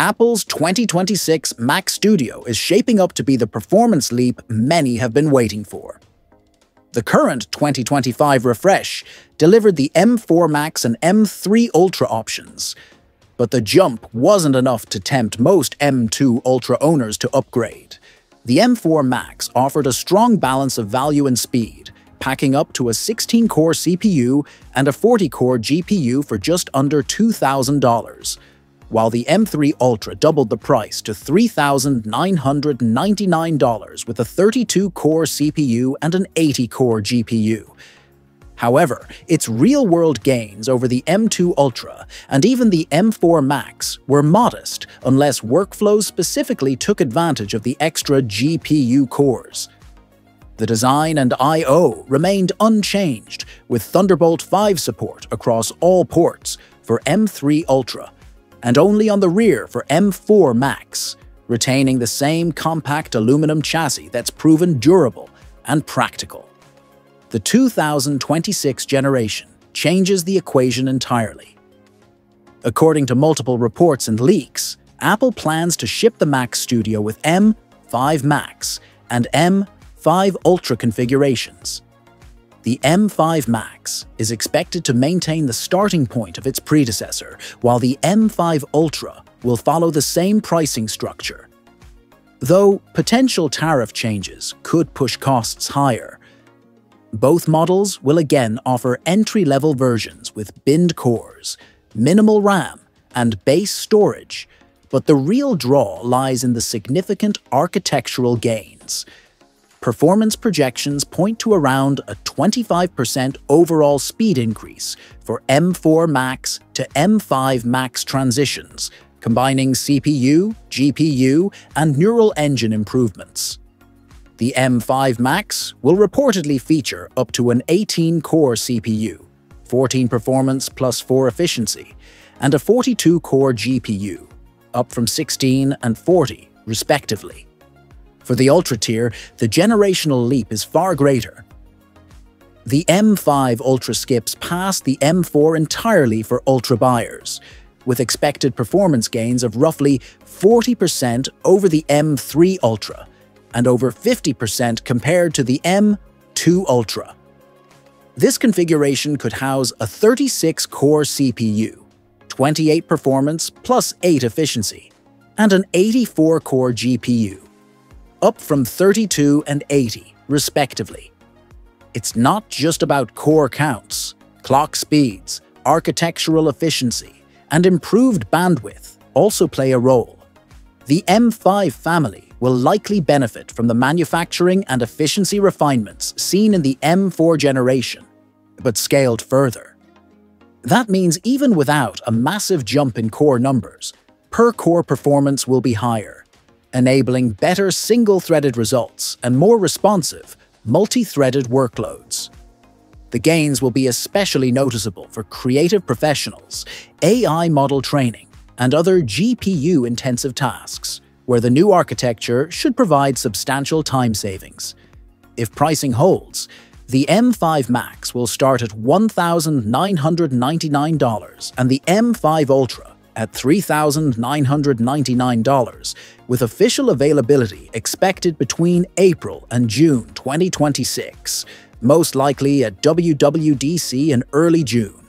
Apple's 2026 Mac Studio is shaping up to be the performance leap many have been waiting for. The current 2025 refresh delivered the M4 Max and M3 Ultra options, but the jump wasn't enough to tempt most M2 Ultra owners to upgrade. The M4 Max offered a strong balance of value and speed, packing up to a 16-core CPU and a 40-core GPU for just under $2,000, while the M3 Ultra doubled the price to $3,999 with a 32-core CPU and an 80-core GPU. However, its real-world gains over the M2 Ultra and even the M4 Max were modest unless workflows specifically took advantage of the extra GPU cores. The design and I.O. remained unchanged, with Thunderbolt 5 support across all ports for M3 Ultra, and only on the rear for M4 Max, retaining the same compact aluminum chassis that's proven durable and practical. The 2026 generation changes the equation entirely. According to multiple reports and leaks, Apple plans to ship the Mac Studio with M5 Max and M 5 Ultra configurations. The M5 Max is expected to maintain the starting point of its predecessor, while the M5 Ultra will follow the same pricing structure. Though potential tariff changes could push costs higher, both models will again offer entry-level versions with binned cores, minimal RAM, and base storage, but the real draw lies in the significant architectural gains – performance projections point to around a 25% overall speed increase for M4 Max to M5 Max transitions, combining CPU, GPU, and neural engine improvements. The M5 Max will reportedly feature up to an 18-core CPU, 14 performance plus 4 efficiency, and a 42-core GPU, up from 16 and 40, respectively. For the Ultra tier, the generational leap is far greater. The M5 Ultra skips past the M4 entirely for Ultra buyers, with expected performance gains of roughly 40% over the M3 Ultra and over 50% compared to the M2 Ultra. This configuration could house a 36-core CPU, 28 performance plus 8 efficiency, and an 84-core GPU up from 32 and 80, respectively. It's not just about core counts, clock speeds, architectural efficiency, and improved bandwidth also play a role. The M5 family will likely benefit from the manufacturing and efficiency refinements seen in the M4 generation, but scaled further. That means even without a massive jump in core numbers, per-core performance will be higher, enabling better single-threaded results and more responsive, multi-threaded workloads. The gains will be especially noticeable for creative professionals, AI model training, and other GPU-intensive tasks, where the new architecture should provide substantial time savings. If pricing holds, the M5 Max will start at $1,999 and the M5 Ultra at $3,999, with official availability expected between April and June 2026, most likely at WWDC in early June.